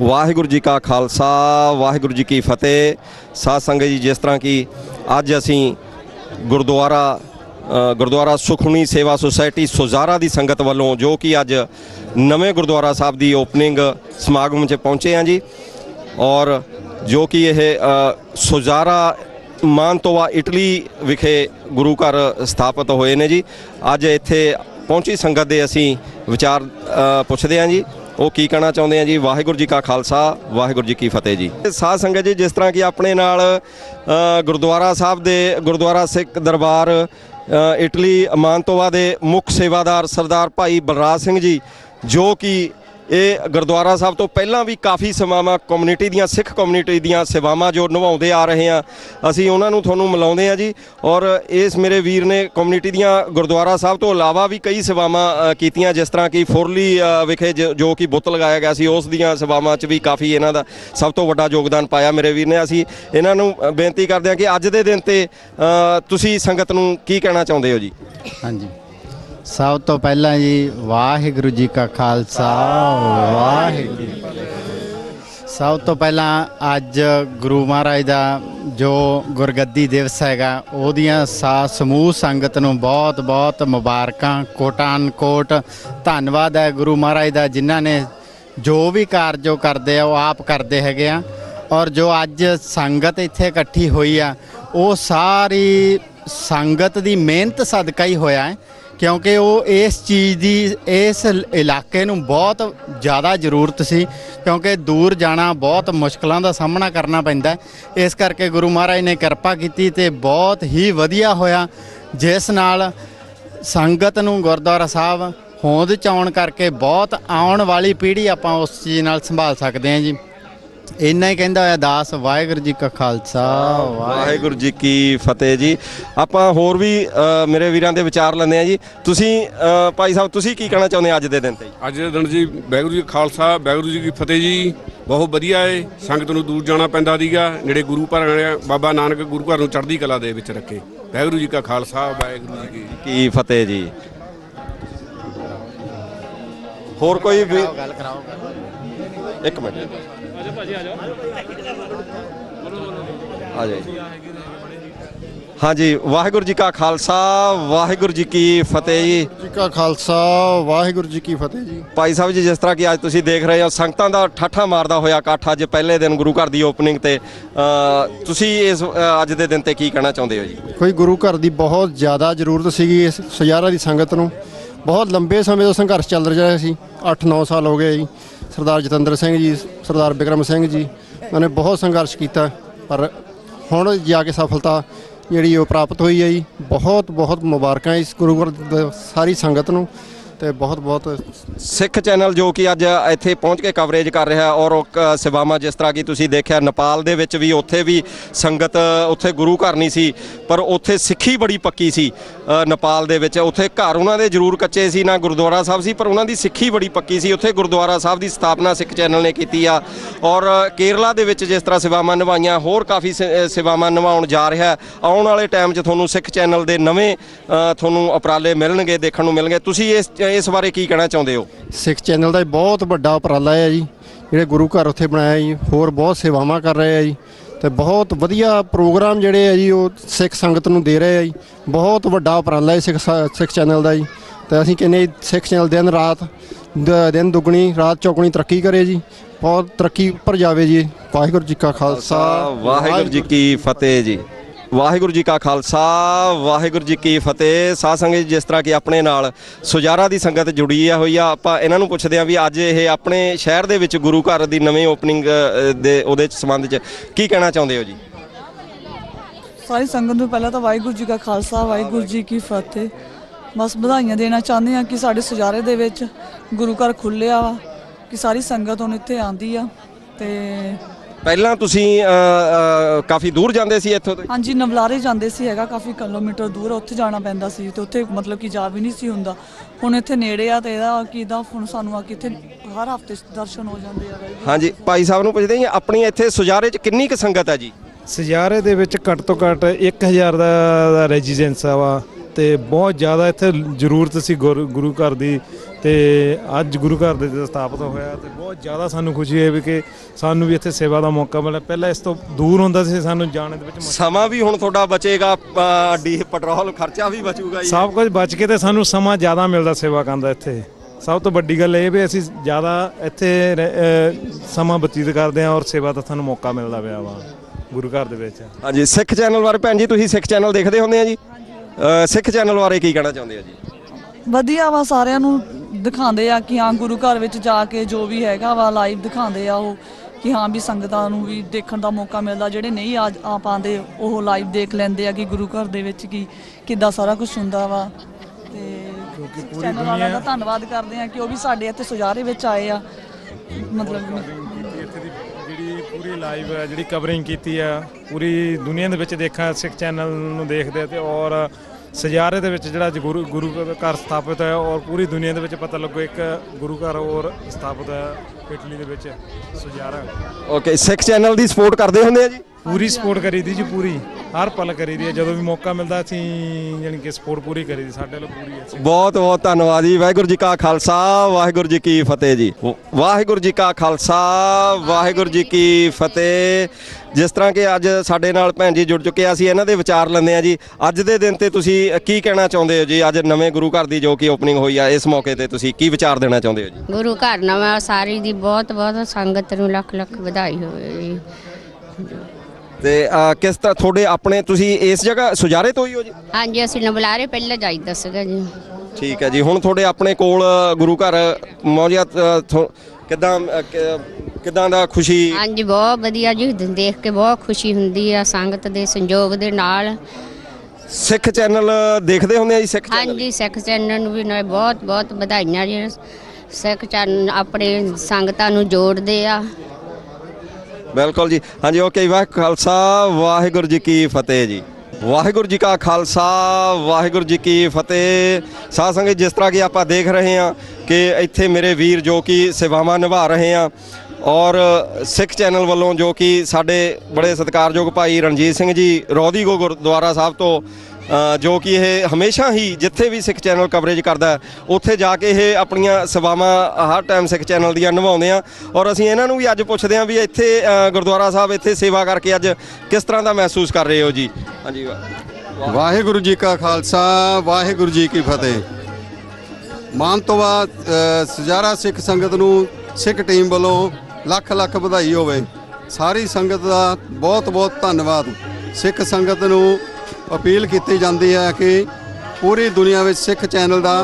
ਵਾਹਿਗੁਰੂ ਜੀ ਕਾ ਖਾਲਸਾ ਵਾਹਿਗੁਰੂ ਜੀ ਕੀ ਫਤਿਹ। ਸਾਧ ਸੰਗਤ ਜੀ ਜਿਸ ਤਰ੍ਹਾਂ ਕਿ ਅੱਜ ਅਸੀਂ ਗੁਰਦੁਆਰਾ ਗੁਰਦੁਆਰਾ ਸੁਖਮਨੀ ਸੇਵਾ ਸੁਸਾਇਟੀ ਸੁਜ਼ਾਰਾ ਦੀ ਸੰਗਤ ਵੱਲੋਂ ਜੋ ਕਿ ਅੱਜ ਨਵੇਂ ਗੁਰਦੁਆਰਾ ਸਾਹਿਬ ਦੀ ਓਪਨਿੰਗ ਸਮਾਗਮ 'ਚ ਪਹੁੰਚੇ ਹਾਂ ਜੀ। ਔਰ ਜੋ ਕਿ ਇਹ ਅ, ਸੁਜ਼ਾਰਾ ਮਾਨਤੋਵਾ ਇਟਲੀ ਵਿਖੇ ਗੁਰੂ ਘਰ ਸਥਾਪਿਤ ਹੋਏ ਨੇ ਜੀ। ਅੱਜ ਇੱਥੇ ਪਹੁੰਚੀ ਸੰਗਤ ਦੇ ਅਸੀਂ ਵਿਚਾਰ ਪੁੱਛਦੇ ਹਾਂ ਜੀ। ਉਹ ਕੀ ਕਹਿਣਾ ਚਾਹੁੰਦੇ ਆ ਜੀ? ਵਾਹਿਗੁਰੂ ਜੀ ਕਾ ਖਾਲਸਾ, ਵਾਹਿਗੁਰੂ ਜੀ ਕੀ ਫਤਿਹ ਜੀ। ਸਾਧ ਸੰਗਤ ਜੀ, ਜਿਸ ਤਰ੍ਹਾਂ ਕਿ ਆਪਣੇ ਨਾਲ ਗੁਰਦੁਆਰਾ ਸਾਹਿਬ ਦੇ, ਗੁਰਦੁਆਰਾ ਸਿੱਖ ਦਰਬਾਰ ਇਟਲੀ ਮਾਨਤੋਵਾ ਦੇ ਮੁੱਖ ਸੇਵਾਦਾਰ ਸਰਦਾਰ ਭਾਈ ਬਲਰਾਜ ਸਿੰਘ ਜੀ, ਜੋ ਕਿ ਇਹ ਗੁਰਦੁਆਰਾ ਸਾਹਿਬ ਤੋਂ ਪਹਿਲਾਂ ਵੀ ਕਾਫੀ ਸੇਵਾਵਾਂ ਕਮਿਊਨਿਟੀ ਦੀਆਂ, ਸਿੱਖ ਕਮਿਊਨਿਟੀ ਦੀਆਂ ਸੇਵਾਵਾਂ ਜੋ ਨਿਭਾਉਂਦੇ ਆ ਰਹੇ ਆ। ਅਸੀਂ ਉਹਨਾਂ ਨੂੰ ਤੁਹਾਨੂੰ ਮਿਲਾਉਂਦੇ ਆ ਜੀ। ਔਰ ਇਸ ਮੇਰੇ ਵੀਰ ਨੇ ਕਮਿਊਨਿਟੀ ਦੀਆਂ ਗੁਰਦੁਆਰਾ ਸਾਹਿਬ ਤੋਂ ਇਲਾਵਾ ਵੀ ਕਈ ਸੇਵਾਵਾਂ ਕੀਤੀਆਂ, ਜਿਸ ਤਰ੍ਹਾਂ ਕਿ ਫੁਰਲੀ ਵਿਖੇ ਜ- ਜੋ ਕਿ ਬੁੱਤ ਲਗਾਇਆ ਗਿਆ ਸੀ, ਉਸ ਦੀਆਂ ਸੇਵਾਵਾਂ 'ਚ ਵੀ ਕਾਫੀ ਇਹਨਾਂ ਦਾ ਸਭ ਤੋਂ ਵੱਡਾ ਯੋਗਦਾਨ ਪਾਇਆ ਮੇਰੇ ਵੀਰ ਨੇ। ਅਸੀਂ ਇਹਨਾਂ ਨੂੰ ਬੇਨਤੀ ਕਰਦੇ ਹਾਂ ਕਿ ਅੱਜ ਦੇ ਦਿਨ ਤੇ ਤੁਸੀਂ ਸੰਗਤ ਨੂੰ ਕੀ ਕਹਿਣਾ ਚਾਹੁੰਦੇ ਹੋ ਜੀ? ਹਾਂਜੀ। ਸਭ ਤੋਂ ਪਹਿਲਾਂ ਜੀ ਵਾਹਿਗੁਰੂ ਜੀ ਕਾ ਖਾਲਸਾ, ਵਾਹਿਗੁਰੂ ਸਭ ਤੋਂ ਪਹਿਲਾਂ ਅੱਜ ਗੁਰੂ ਮਹਾਰਾਜ ਦਾ ਜੋ ਗੁਰਗੱਦੀ ਦਿਵਸ ਹੈਗਾ, ਉਹਦੀਆਂ ਸਾ ਸਮੂਹ ਸੰਗਤ ਨੂੰ ਬਹੁਤ ਬਹੁਤ ਮੁਬਾਰਕਾਂ ਕੋਟਾਨ ਕੋਟ ਧੰਨਵਾਦ ਹੈ ਗੁਰੂ ਮਹਾਰਾਜ ਦਾ, ਜਿਨ੍ਹਾਂ ਨੇ ਜੋ ਵੀ ਕਾਰਜ ਉਹ ਕਰਦੇ ਆ, ਉਹ ਆਪ ਕਰਦੇ ਹੈਗੇ ਆ। ਔਰ ਜੋ ਅੱਜ ਸੰਗਤ ਇੱਥੇ ਇਕੱਠੀ ਹੋਈ ਆ, ਉਹ ਸਾਰੀ ਸੰਗਤ ਦੀ ਮਿਹਨਤ ਸਦਕਾ ਹੀ ਹੋਇਆ ਹੈ। ਕਿਉਂਕਿ ਉਹ ਇਸ ਚੀਜ਼ ਦੀ, ਇਸ ਇਲਾਕੇ ਨੂੰ ਬਹੁਤ ਜ਼ਿਆਦਾ ਜ਼ਰੂਰਤ ਸੀ, ਕਿਉਂਕਿ ਦੂਰ ਜਾਣਾ ਬਹੁਤ ਮੁਸ਼ਕਲਾਂ ਦਾ ਸਾਹਮਣਾ ਕਰਨਾ ਪੈਂਦਾ ਇਸ ਕਰਕੇ ਗੁਰੂ ਮਹਾਰਾਜ ਨੇ ਕਿਰਪਾ ਕੀਤੀ ਤੇ ਬਹੁਤ ਹੀ ਵਧੀਆ ਹੋਇਆ, ਜਿਸ ਨਾਲ ਸੰਗਤ ਨੂੰ ਗੁਰਦੁਆਰਾ ਸਾਹਿਬ ਹੋਂਦ ਚ ਆਉਣ ਕਰਕੇ ਬਹੁਤ ਆਉਣ ਵਾਲੀ ਪੀੜ੍ਹੀ ਆਪਾਂ ਉਸ ਚੀਜ਼ ਨਾਲ ਸੰਭਾਲ ਸਕਦੇ ਹਾਂ ਜੀ। ਇੰਨਾ ਹੀ ਕਹਿੰਦਾ ਹੋਇਆ ਦਾਸ ਵਾਹਿਗੁਰੂ ਜੀ ਕਾ ਖਾਲਸਾ ਵਾਹਿਗੁਰੂ ਜੀ ਕੀ ਫਤਿਹ ਜੀ। ਆਪਾਂ ਹੋਰ ਵੀ ਅ, ਮੇਰੇ ਵੀਰਾਂ ਦੇ ਵਿਚਾਰ ਲੈਂਦੇ ਆ ਜੀ। ਤੁਸੀਂ ਅ, ਭਾਈ ਸਾਹਿਬ ਤੁਸੀਂ ਕੀ ਕਹਿਣਾ ਚਾਹੁੰਦੇ ਆ ਅੱਜ ਦੇ ਦਿਨ ਤੇ? ਜੀ? ਅੱਜ ਦੇ ਦਿਨ ਜੀ ਵਾਹਿਗੁਰੂ ਜੀ ਕਾ ਖਾਲਸਾ ਵਾਹਿਗੁਰੂ ਜੀ ਕੀ ਫਤਿਹ ਜੀ। ਬਹੁਤ ਵਧੀਆ ਏ। ਸੰਗਤ ਨੂੰ ਦੂਰ ਜਾਣਾ ਪੈਂਦਾ ਦੀਗਾ ਨੇੜੇ ਗੁਰੂ ਘਰ ਆ, ਬਾਬਾ ਨਾਨਕ ਗੁਰੂ ਘਰ ਨੂੰ ਚੜ੍ਹਦੀ ਕਲਾ ਦੇ ਵਿੱਚ ਰੱਖੇ। ਵਾਹਿਗੁਰੂ ਜੀ ਕਾ ਖਾਲਸਾ ਵਾਹਿਗੁਰੂ ਜੀ ਕੀ ਕੀ ਫਤਿਹ ਜੀ। ਹੋਰ ਕੋਈ ਵੀ ਗੱਲ ਕਰਾਓ ਇੱਕ ਮਿੰਟ। ਆ ਜਾਓ। ਜੀ। ਹਾਂਜੀ ਵਾਹਿਗੁਰੂ ਜੀ ਕਾ ਖਾਲਸਾ ਵਾਹਿਗੁਰੂ ਜੀ ਕੀ ਫਤਿਹ ਜੀ। ਜੀ ਕਾ ਖਾਲਸਾ ਵਾਹਿਗੁਰੂ ਜੀ ਕੀ ਫਤਿਹ ਜੀ। ਭਾਈ ਸਾਹਿਬ ਜੀ ਜਿਸ ਤਰ੍ਹਾਂ ਕਿ ਅੱਜ ਤੁਸੀਂ ਦੇਖ ਰਹੇ ਹੋ ਸੰਗਤਾਂ ਦਾ ਠਾਠਾ ਮਾਰਦਾ ਹੋਇਆ ਇਕੱਠ ਅੱਜ ਪਹਿਲੇ ਦਿਨ ਗੁਰੂ ਘਰ ਦੀ ਓਪਨਿੰਗ ਤੇ। ਅ, ਤੁਸੀਂ ਇਸ ਅ, ਅੱਜ ਦੇ ਦਿਨ ਤੇ ਕੀ ਕਹਿਣਾ ਚਾਹੁੰਦੇ ਹੋ ਜੀ? ਕੋਈ ਗੁਰੂ ਘਰ ਦੀ ਬਹੁਤ ਜ਼ਿਆਦਾ ਜ਼ਰੂਰਤ ਸੀਗੀ ਇਸ ਸਜਾਰਾ ਦੀ ਸੰਗਤ ਨੂੰ। ਬਹੁਤ ਲੰਬੇ ਸਮੇਂ ਤੋਂ ਸੰਘਰਸ਼ ਚੱਲ ਰਿਹਾ ਸੀ। 8-9 ਸਾਲ ਹੋ ਗਏ ਜੀ। ਸਰਦਾਰ ਜਤਿੰਦਰ ਸਿੰਘ ਜੀ, ਸਰਦਾਰ ਬਿਕਰਮ ਸਿੰਘ ਜੀ, ਉਹਨਾਂ ਨੇ ਬਹੁਤ ਸੰਘਰਸ਼ ਕੀਤਾ, ਪਰ ਹੁਣ ਜਾ ਕੇ ਸਫਲਤਾ ਜਿਹੜੀ ਉਹ ਪ੍ਰਾਪਤ ਹੋਈ ਹੈ ਜੀ। ਬਹੁਤ ਬਹੁਤ ਮੁਬਾਰਕਾਂ ਇਸ ਗੁਰੂ ਸਾਰੀ ਸੰਗਤ ਨੂੰ ਤੇ ਬਹੁਤ ਬਹੁਤ ਸਿੱਖ ਚੈਨਲ ਜੋ ਕਿ ਅੱਜ ਇੱਥੇ ਪਹੁੰਚ ਕੇ ਕਵਰੇਜ ਕਰ ਰਿਹਾ ਔਰ ਉਹ ਕ- ਸੇਵਾਵਾਂ ਜਿਸ ਤਰ੍ਹਾਂ ਕਿ ਤੁਸੀਂ ਦੇਖਿਆ, ਨੇਪਾਲ ਦੇ ਵਿੱਚ ਵੀ ਉੱਥੇ ਵੀ ਸੰਗਤ, ਉੱਥੇ ਗੁਰੂ ਘਰ ਨਹੀਂ ਸੀ, ਪਰ ਉੱਥੇ ਸਿੱਖੀ ਬੜੀ ਪੱਕੀ ਸੀ। ਨੇਪਾਲ ਦੇ ਵਿੱਚ। ਉੱਥੇ ਘਰ ਉਹਨਾਂ ਦੇ ਜ਼ਰੂਰ ਕੱਚੇ ਸੀ, ਨਾ ਗੁਰਦੁਆਰਾ ਸਾਹਿਬ ਸੀ, ਪਰ ਉਹਨਾਂ ਦੀ ਸਿੱਖੀ ਬੜੀ ਪੱਕੀ ਸੀ। ਉੱਥੇ ਗੁਰਦੁਆਰਾ ਸਾਹਿਬ ਦੀ ਸਥਾਪਨਾ ਸਿੱਖ ਚੈਨਲ ਨੇ ਕੀਤੀ ਆ। ਔਰ ਕੇਰਲਾ ਦੇ ਵਿੱਚ ਜਿਸ ਤਰ੍ਹਾਂ ਸੇਵਾਵਾਂ ਨਿਭਾਈਆਂ, ਹੋਰ ਕਾਫੀ ਸੇ- ਸੇਵਾਵਾਂ ਨਿਭਾਉਣ ਜਾ ਰਿਹਾ ਆਉਣ ਵਾਲੇ ਟਾਈਮ 'ਚ ਤੁਹਾਨੂੰ ਸਿੱਖ ਚੈਨਲ ਦੇ ਨਵੇਂ ਤੁਹਾਨੂੰ ਉਪਰਾਲੇ ਮਿਲਣਗੇ, ਦੇਖਣ ਨੂੰ ਮਿਲਣਗੇ। ਤੁਸੀਂ ਇਸ ਇਸ ਬਾਰੇ ਕੀ ਕਹਿਣਾ ਚਾਹੁੰਦੇ ਹੋ? ਸਿੱਖ ਚੈਨਲ ਦਾ ਬਹੁਤ ਵੱਡਾ ਉਪਰਾਲਾ ਹੈ ਜੀ। ਜਿਹੜੇ ਗੁਰੂ ਘਰ ਉੱਥੇ ਬਣਾਇਆ ਜੀ, ਹੋਰ ਬਹੁਤ ਸੇਵਾਵਾਂ ਕਰ ਰਹੇ ਆ ਜੀ। ਤੇ ਬਹੁਤ ਵਧੀਆ ਪ੍ਰੋਗਰਾਮ ਜਿਹੜੇ ਆ ਜੀ, ਉਹ ਸਿੱਖ ਸੰਗਤ ਨੂੰ ਦੇ ਰਹੇ ਆ ਜੀ। ਬਹੁਤ ਵੱਡਾ ਉਪਰਾਲਾ ਹੈ ਸਿੱਖ ਸ- ਸਿੱਖ ਚੈਨਲ ਦਾ ਜੀ। ਤੇ ਅਸੀਂ ਕਹਿੰਦੇ ਜੀ, ਸਿੱਖ ਚੈਨਲ ਦਿਨ ਰਾਤ ਦਿਨ ਦੁੱਗਣੀ, ਰਾਤ ਚੌਗਣੀ ਤਰੱਕੀ ਕਰੇ ਜੀ। ਬਹੁਤ ਤਰੱਕੀ ਉੱਪਰ ਜਾਵੇ ਜੀ। ਵਾਹਿਗੁਰੂ ਜੀ ਕਾ ਖਾਲਸਾ। ਵਾਹਿਗੁਰੂ ਜੀ ਕੀ ਫਤਿਹ ਜੀ। ਵਾਹਿਗੁਰੂ ਜੀ ਕਾ ਖਾਲਸਾ, ਵਾਹਿਗੁਰੂ ਜੀ ਕੀ ਫਤਿਹ। ਸਾਧ ਸੰਗਤ ਜਿਸ ਤਰ੍ਹਾਂ ਕਿ ਆਪਣੇ ਨਾਲ ਸੁਜਾਰਾ ਦੀ ਸੰਗਤ ਜੁੜੀ ਆ ਹੋਈ ਆ, ਆਪਾਂ ਇਹਨਾਂ ਨੂੰ ਪੁੱਛਦੇ ਆ ਵੀ ਅੱਜ ਇਹ ਆਪਣੇ ਸ਼ਹਿਰ ਦੇ ਵਿੱਚ ਗੁਰੂ ਘਰ ਦੀ ਨਵੇਂ ਓਪਨਿੰਗ ਦੇ ਉਹਦੇ ਸੰਬੰਧ ਚ ਕੀ ਕਹਿਣਾ ਚਾਹੁੰਦੇ ਹੋ ਜੀ? ਸਾਰੀ ਸੰਗਤ ਨੂੰ ਪਹਿਲਾਂ ਤਾਂ ਵਾਹਿਗੁਰੂ ਜੀ ਕਾ ਖਾਲਸਾ, ਵਾਹਿਗੁਰੂ ਜੀ ਕੀ ਫਤਿਹ। ਬਸ ਵਧਾਈਆਂ ਦੇਣਾ ਚਾਹੁੰਦੇ ਹਾਂ ਕਿ ਸਾਡੇ ਸੁਜਾਰੇ ਦੇ ਵਿੱਚ ਗੁਰੂ ਘਰ ਖੁੱਲਿਆ ਵਾ, ਕਿ ਸਾਰੀ ਸੰਗਤ ਹੁਣ ਇੱਥੇ ਆਂਦੀ ਆ, ਤੇ ਪਹਿਲਾਂ ਤੁਸੀਂ ਅ, ਅ, ਕਾਫੀ ਦੂਰ ਜਾਂਦੇ ਸੀ ਇੱਥੋਂ ਤੋਂ? ਹਾਂਜੀ ਨਵਲਾਰੇ ਜਾਂਦੇ ਸੀ ਹੈਗਾ ਕਾਫੀ ਕਿਲੋਮੀਟਰ ਦੂਰ ਉੱਥੇ ਜਾਣਾ ਪੈਂਦਾ ਸੀ ਤੇ ਉੱਥੇ ਮਤਲਬ ਕਿ ਜਾ ਵੀ ਨਹੀਂ ਸੀ ਹੁੰਦਾ। ਹੁਣ ਇੱਥੇ ਨੇੜੇ ਆ ਤੇ ਇਹਦਾ ਕੀ ਦਾ ਹੁਣ ਸਾਨੂੰ ਆ ਕਿ ਇੱਥੇ ਹਰ ਹਫ਼ਤੇ ਦਰਸ਼ਨ ਹੋ ਜਾਂਦੇ ਆ ਵਾਹਿਗੁਰੂ ਹਾਂਜੀ ਭਾਈ ਸਾਹਿਬ ਨੂੰ ਪੁੱਛਦੇ ਹਾਂ ਆਪਣੀ ਇੱਥੇ ਸੁਜਾਰੇ ਚ ਕਿੰਨੀ ਕੁ ਸੰਗਤ ਹੈ ਜੀ? ਸਜਾਰੇ ਦੇ ਵਿੱਚ ਘੱਟ ਤੋਂ ਘੱਟ 1000 ਦਾ ਦਾ ਰੈਜ਼ੀਡੈਂਸ ਆ ਵਾ। ਤੇ ਬਹੁਤ ਜ਼ਿਆਦਾ ਇੱਥੇ ਜ਼ਰੂਰਤ ਸੀ ਗੁਰ- ਗੁਰੂ ਘਰ ਦੀ ਤੇ ਅੱਜ ਗੁਰੂ ਘਰ ਦੇ ਜਦੋਂ ਸਥਾਪਿਤ ਹੋਇਆ ਤੇ ਬਹੁਤ ਜ਼ਿਆਦਾ ਸਾਨੂੰ ਖੁਸ਼ੀ ਹੈ ਵੀ ਕਿ ਸਾਨੂੰ ਵੀ ਇੱਥੇ ਸੇਵਾ ਦਾ ਮੌਕਾ ਮਿਲਿਆ। ਪਹਿਲਾਂ ਇਸ ਤੋਂ ਦੂਰ ਹੁੰਦਾ ਸੀ ਸਾਨੂੰ ਜਾਣ ਦੇ ਵਿੱਚ ਮੁਸ਼ਕਲ ਸਮਾਂ ਵੀ ਹੁਣ ਤੁਹਾਡਾ ਬਚੇਗਾ ਅ, ਡੀ ਪੈਟਰੋਲ ਖਰਚਾ ਵੀ ਬਚੂਗਾ ਜੀ। ਸਭ ਕੁਝ ਬਚ ਕੇ ਤੇ ਸਾਨੂੰ ਸਮਾਂ ਜ਼ਿਆਦਾ ਮਿਲਦਾ ਸੇਵਾ ਕਰਨ ਦਾ ਇੱਥੇ। ਸਭ ਤੋਂ ਵੱਡੀ ਗੱਲ ਇਹ ਵੀ ਅਸੀਂ ਜ਼ਿਆਦਾ ਇੱਥੇ ਰਹਿ- ਅਹ ਸਮਾਂ ਬਤੀਤ ਕਰਦੇ ਹਾਂ ਔਰ ਸੇਵਾ ਦਾ ਸਾਨੂੰ ਮੌਕਾ ਮਿਲਦਾ ਪਿਆ ਵਾ ਗੁਰੂ ਘਰ ਦੇ ਵਿੱਚ। ਹਾਂਜੀ ਸਿੱਖ ਚੈਨਲ ਬਾਰੇ ਭੈਣ ਜੀ ਤੁਸੀਂ ਸਿੱਖ ਚੈਨਲ ਦੇਖਦੇ ਹੁੰਦੇ ਆ ਜੀ? ਅ, ਸਿੱਖ ਚੈਨਲ ਬਾਰੇ ਕੀ ਕਹਿਣਾ ਚਾਹੁੰਦੇ ਆ ਜੀ? ਵਧੀਆ ਵਾ ਸਾਰਿਆਂ ਨੂੰ ਦਿਖਾਉਂਦੇ ਆ ਕਿ ਹਾਂ ਗੁਰੂ ਘਰ ਵਿੱਚ ਜਾ ਕੇ ਜੋ ਵੀ ਹੈਗਾ ਵਾ ਲਾਈਵ ਦਿਖਾਉਂਦੇ ਆ ਉਹ ਕਿ ਹਾਂ ਵੀ ਸੰਗਤਾਂ ਨੂੰ ਵੀ ਦੇਖਣ ਦਾ ਮੌਕਾ ਮਿਲਦਾ ਜਿਹੜੇ ਨਹੀਂ ਆ ਆ ਪਾਉਂਦੇ ਉਹ ਲਾਈਵ ਦੇਖ ਲੈਂਦੇ ਆ ਕਿ ਗੁਰੂ ਘਰ ਦੇ ਵਿੱਚ ਕੀ ਕਿੱਦਾਂ ਸਾਰਾ ਕੁਝ ਹੁੰਦਾ ਵਾ। ਤੇ ਚੈਨਲ ਵਾਲਿਆਂ ਦਾ ਧੰਨਵਾਦ ਕਰਦੇ ਆ ਕਿ ਉਹ ਵੀ ਸਾਡੇ ਇੱਥੇ ਸੁਜਾਰੇ ਵਿੱਚ ਆਏ ਆ। ਮਤਲਬ ਇੱਥੇ ਦੀ ਜਿਹੜੀ ਪੂਰੀ ਲਾਈਵ ਜਿਹੜੀ ਕਵਰਿੰਗ ਕੀਤੀ ਆ ਪੂਰੀ ਦੁਨੀਆ ਦੇ ਵਿੱਚ ਦੇਖਾਂ ਸਿੱਖ ਚੈਨਲ ਨੂੰ ਦੇਖਦੇ ਆ ਤੇ ਔਰ ਸਜਾਰੇ ਦੇ ਵਿੱਚ ਜਿਹੜਾ ਗੁਰੂ ਗੁਰੂ ਘਰ ਸਥਾਪਿਤ ਹੈ ਔਰ ਪੂਰੀ ਦੁਨੀਆ ਦੇ ਵਿੱਚ ਪਤਾ ਲੱਗੋ ਇੱਕ ਗੁਰੂ ਘਰ ਔਰ ਸਥਾਪਿਤ ਹੈ ਇਟਲੀ ਦੇ ਵਿੱਚ ਸਜਾਰਾ। ਓਕੇ ਸਿੱਖ ਚੈਨਲ ਦੀ ਸਪੋਰਟ ਕਰਦੇ ਹੁੰਦੇ ਆ ਜੀ? ਪੂਰੀ ਸਪੋਰਟ ਕਰੀਦੀ ਜੀ ਪੂਰੀ। ਹਰ ਪਲ ਕਰੀਦੀ ਹੈ। ਜਦੋਂ ਵੀ ਮੌਕਾ ਮਿਲਦਾ ਅਸੀਂ ਯਾਨੀ ਕਿ ਸਪੋਰਟ ਪੂਰੀ ਕਰੀਦੀ। ਸਾਡੇ ਵੱਲੋਂ ਪੂਰੀ ਹੈ। ਬਹੁਤ ਬਹੁਤ ਧੰਨਵਾਦ ਜੀ। ਵਾਹਿਗੁਰੂ ਜੀ ਕਾ ਖਾਲਸਾ ਵਾਹਿਗੁਰੂ ਜੀ ਕੀ ਫਤਿਹ ਜੀ। ਵਾਹਿਗੁਰੂ ਜੀ ਕਾ ਖਾਲਸਾ ਵਾਹਿਗੁਰੂ ਜੀ ਕੀ ਫਤਿਹ। ਜਿਸ ਤਰ੍ਹਾਂ ਕਿ ਅੱਜ ਸਾਡੇ ਨਾਲ ਭੈਣ ਜੀ ਜੁੜ ਚੁੱਕੇ ਆ। ਅਸੀਂ ਇਹਨਾਂ ਦੇ ਵਿਚਾਰ ਲੈਂਦੇ ਆ ਜੀ। ਅੱਜ ਦੇ ਦਿਨ ਤੇ ਤੁਸੀਂ ਕੀ ਕਹਿਣਾ ਚਾਹੁੰਦੇ ਹੋ ਜੀ? ਅੱਜ ਨਵੇਂ ਗੁਰੂ ਘਰ ਦੀ ਜੋ ਕਿ ਓਪਨਿੰਗ ਹੋਈ ਆ ਇਸ ਮੌਕੇ ਤੇ ਤੁਸੀਂ ਕੀ ਵਿਚਾਰ ਦੇਣਾ ਚਾਹੁੰਦੇ ਹੋ ਜੀ? ਗੁਰੂ ਘਰ ਨਵਾਂ ਸਾਰੀ ਦੀ ਬਹੁਤ ਬਹੁਤ ਸੰਗਤ ਨੂੰ ਲੱਖ ਲੱਖ ਵਧਾਈ ਹੋਵੇ ਜੀ। ਤੇ ਅ, ਕਿਸ ਤਰ੍ਹਾਂ ਤੁਹਾਡੇ ਆਪਣੇ ਤੁਸੀਂ ਇਸ ਜਗ੍ਹਾ ਸੁਜਾਰੇ ਤੋਂ ਹੀ ਹੋ ਜੀ? ਹਾਂਜੀ ਅਸੀਂ ਨਬਲਾਰੇ ਪਹਿਲਾਂ ਜਾਈਦਾ ਸੀਗਾ ਜੀ। ਠੀਕ ਹੈ ਜੀ ਹੁਣ ਤੁਹਾਡੇ ਆਪਣੇ ਕੋਲ ਗੁਰੂ ਘਰ ਮੌਜਾ ਕਿਦਾਂ ਕਿਦਾਂ ਦਾ ਖੁਸ਼ੀ? ਹਾਂਜੀ ਬਹੁਤ ਵਧੀਆ ਜੀ ਦੇਖ ਕੇ ਬਹੁਤ ਖੁਸ਼ੀ ਹੁੰਦੀ ਆ ਸੰਗਤ ਦੇ ਸੰਯੋਗ ਦੇ ਨਾਲ। ਸਿੱਖ ਚੈਨਲ ਦੇਖਦੇ ਹੁੰਦੇ ਆ ਜੀ ਸਿੱਖ ਚੈਨਲ? ਹਾਂਜੀ ਸਿੱਖ ਚੈਨਲ ਨੂੰ ਵੀ ਨਾਲੇ ਬਹੁਤ ਬਹੁਤ ਵਧਾਈਆਂ ਜੀ। ਸਿੱਖ ਚੈਨਲ ਆਪਣੇ ਸੰਗਤਾਂ ਨੂੰ ਜੋੜਦੇ ਆ। ਬਿਲਕੁਲ ਜੀ। ਹਾਂਜੀ, ਓਕੇ ਵਾਹਿਗੁਰੂ ਖਾਲਸਾ, ਵਾਹਿਗੁਰੂ ਜੀ ਕੀ ਫਤਿਹ ਜੀ। ਵਾਹਿਗੁਰੂ ਜੀ ਕਾ ਖਾਲਸਾ, ਵਾਹਿਗੁਰੂ ਜੀ ਕੀ ਫਤਿਹ। ਸਾਧ ਸੰਗਤ, ਜਿਸ ਤਰ੍ਹਾਂ ਕਿ ਆਪਾਂ ਦੇਖ ਰਹੇ ਹਾਂ ਕਿ ਇੱਥੇ ਮੇਰੇ ਵੀਰ ਜੋ ਕਿ ਸੇਵਾਵਾਂ ਨਿਭਾ ਰਹੇ ਆ ਔਰ ਸਿੱਖ ਚੈਨਲ ਵੱਲੋਂ ਜੋ ਕਿ ਸਾਡੇ ਬੜੇ ਸਤਿਕਾਰਯੋਗ ਭਾਈ ਰਣਜੀਤ ਸਿੰਘ ਜੀ ਰੋਦੀ ਗੋ ਗੁਰਦੁਆਰਾ ਸਾਹਿਬ ਤੋਂ ਜੋ ਕਿ ਇਹ ਹਮੇਸ਼ਾ ਹੀ ਜਿੱਥੇ ਵੀ ਸਿੱਖ ਚੈਨਲ ਕਵਰੇਜ ਕਰਦਾ ਉੱਥੇ ਜਾ ਕੇ ਇਹ ਆਪਣੀਆਂ ਸੇਵਾਵਾਂ ਹਰ ਟਾਈਮ ਸਿੱਖ ਚੈਨਲ ਦੀਆਂ ਨਿਭਾਉਂਦੇ ਆ। ਔਰ ਅਸੀਂ ਇਹਨਾਂ ਨੂੰ ਵੀ ਅੱਜ ਪੁੱਛਦੇ ਹਾਂ ਵੀ ਇੱਥੇ ਗੁਰਦੁਆਰਾ ਸਾਹਿਬ ਇੱਥੇ ਸੇਵਾ ਕਰਕੇ ਅੱਜ ਕਿਸ ਤਰ੍ਹਾਂ ਦਾ ਮਹਿਸੂਸ ਕਰ ਰਹੇ ਹੋ ਜੀ? ਹਾਂਜੀ ਵਾਹਿਗੁਰੂ ਜੀ ਕਾ ਖਾਲਸਾ ਵਾਹਿਗੁਰੂ ਜੀ ਕੀ ਫਤਿਹ। ਮਾਨ ਤੋਂ ਬਾਅਦ ਅ, ਸਜਾਰਾ ਸਿੱਖ ਸੰਗਤ ਨੂੰ ਸਿੱਖ ਟੀਮ ਵੱਲੋਂ ਲੱਖ ਲੱਖ ਵਧਾਈ ਹੋਵੇ। ਸਾਰੀ ਸੰਗਤ ਦਾ ਬਹੁਤ ਬਹੁਤ ਧੰਨਵਾਦ। ਸਿੱਖ ਸੰਗਤ ਨੂੰ ਅਪੀਲ ਕੀਤੀ ਜਾਂਦੀ ਹੈ ਕਿ ਪੂਰੀ ਦੁਨੀਆ ਵਿੱਚ ਸਿੱਖ ਚੈਨਲ ਦਾ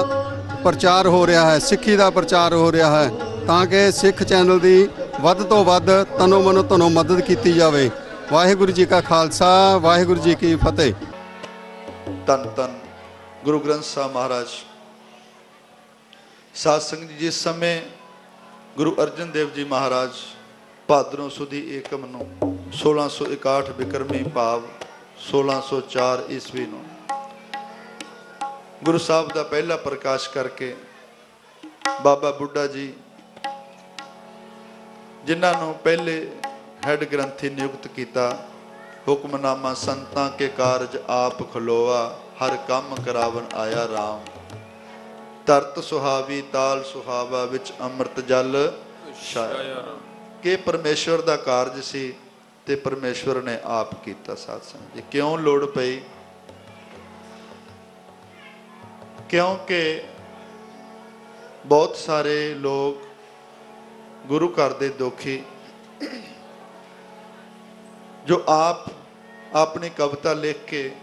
ਪ੍ਰਚਾਰ ਹੋ ਰਿਹਾ ਹੈ, ਸਿੱਖੀ ਦਾ ਪ੍ਰਚਾਰ ਹੋ ਰਿਹਾ ਹੈ, ਤਾਂ ਕਿ ਸਿੱਖ ਚੈਨਲ ਦੀ ਵੱਧ ਤੋਂ ਵੱਧ ਤਨੋ ਮਨੋ ਧਨੋ ਮਦਦ ਕੀਤੀ ਜਾਵੇ। ਵਾਹਿਗੁਰੂ ਜੀ ਕਾ ਖਾਲਸਾ, ਵਾਹਿਗੁਰੂ ਜੀ ਕੀ ਫਤਿਹ। ਧੰਨ ਧੰਨ ਗੁਰੂ ਗ੍ਰੰਥ ਸਾਹਿਬ ਮਹਾਰਾਜ। ਸਾਧ ਸੰਗਤ ਜੀ, ਜਿਸ ਸਮੇਂ ਗੁਰੂ ਅਰਜਨ ਦੇਵ ਜੀ ਮਹਾਰਾਜ ਭਾਦਰੋਂ ਸੁਦੀ ਏਕਮ ਨੂੰ 1661 ਬਿਕਰਮੀ ਭਾਵ 1604 ਈਸਵੀ ਨੂੰ ਗੁਰੂ ਸਾਹਿਬ ਦਾ ਪਹਿਲਾ ਪ੍ਰਕਾਸ਼ ਕਰਕੇ ਬਾਬਾ ਬੁੱਢਾ ਜੀ ਜਿਨ੍ਹਾਂ ਨੂੰ ਪਹਿਲੇ ਹੈੱਡ ਗ੍ਰੰਥੀ ਨਿਯੁਕਤ ਕੀਤਾ ਹੁਕਮਨਾਮਾ ਸੰਤਾਂ ਕੇ ਕਾਰਜ ਆਪ ਖਲੋਆ ਹਰ ਕੰਮ ਕਰਾਵਨ ਆਇਆ RAM ਤਰਤ ਸੁਹਾਵੀ ਤਾਲ ਸੁਹਾਵਾ ਵਿੱਚ ਅੰਮ੍ਰਿਤ ਜਲ ਛਾਇਆ। ਕਿ ਪਰਮੇਸ਼ਵਰ ਦਾ ਕਾਰਜ ਸੀ ਤੇ ਪਰਮੇਸ਼ਵਰ ਨੇ ਆਪ ਕੀਤਾ ਸਾਧ ਸੰਗਤ ਜੀ ਕਿਉਂ ਲੋੜ ਪਈ? ਕਿਉਂਕਿ ਬਹੁਤ ਸਾਰੇ ਲੋਕ ਗੁਰੂ ਘਰ ਦੇ ਦੋਖੀ, ਜੋ ਆਪ ਆਪਣੀ ਕਵਿਤਾ ਲਿਖ ਕੇ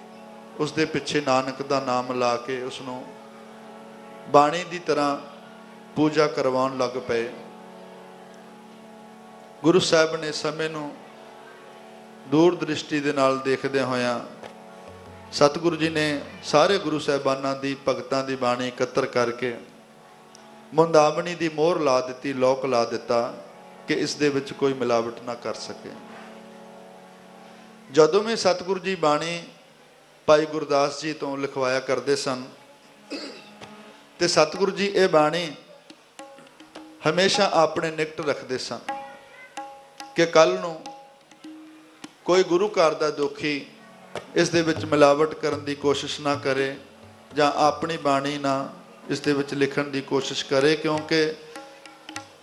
ਉਸ ਦੇ ਪਿੱਛੇ ਨਾਨਕ ਦਾ ਨਾਮ ਲਾ ਕੇ ਉਸ ਨੂੰ ਬਾਣੀ ਦੀ ਤਰ੍ਹਾਂ ਪੂਜਾ ਕਰਵਾਉਣ ਲੱਗ ਪਏ। ਗੁਰੂ ਸਾਹਿਬ ਨੇ ਸਮੇਂ ਨੂੰ ਦੂਰ ਦ੍ਰਿਸ਼ਟੀ ਦੇ ਨਾਲ ਦੇਖਦੇ ਹੋਇਆਂ ਸਤਿਗੁਰੂ ਜੀ ਨੇ ਸਾਰੇ ਗੁਰੂ ਸਾਹਿਬਾਨਾਂ ਦੀ, ਭਗਤਾਂ ਦੀ ਬਾਣੀ ਇਕੱਤਰ ਕਰਕੇ ਮੁੰਦਾਵਣੀ ਦੀ ਮੋਹਰ ਲਾ ਦਿੱਤੀ, ਲੋਕ ਲਾ ਦਿੱਤਾ ਕਿ ਇਸ ਦੇ ਵਿੱਚ ਕੋਈ ਮਿਲਾਵਟ ਨਾ ਕਰ ਸਕੇ। ਜਦੋਂ ਵੀ ਸਤਿਗੁਰੂ ਜੀ ਬਾਣੀ ਭਾਈ ਗੁਰਦਾਸ ਜੀ ਤੋਂ ਲਿਖਵਾਇਆ ਕਰਦੇ ਸਨ ਤੇ ਸਤਿਗੁਰੂ ਜੀ ਇਹ ਬਾਣੀ ਹਮੇਸ਼ਾ ਆਪਣੇ ਨਿਕਟ ਰੱਖਦੇ ਸਨ ਕਿ ਕੱਲ ਨੂੰ ਕੋਈ ਗੁਰੂ ਘਰ ਦਾ ਦੁਖੀ ਇਸ ਦੇ ਵਿੱਚ ਮਿਲਾਵਟ ਕਰਨ ਦੀ ਕੋਸ਼ਿਸ਼ ਨਾ ਕਰੇ ਜਾਂ ਆਪਣੀ ਬਾਣੀ ਨਾ ਇਸ ਦੇ ਵਿੱਚ ਲਿਖਣ ਦੀ ਕੋਸ਼ਿਸ਼ ਕਰੇ, ਕਿਉਂਕਿ